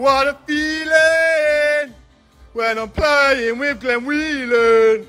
what a feeling when I'm playing with Glenn Whelan.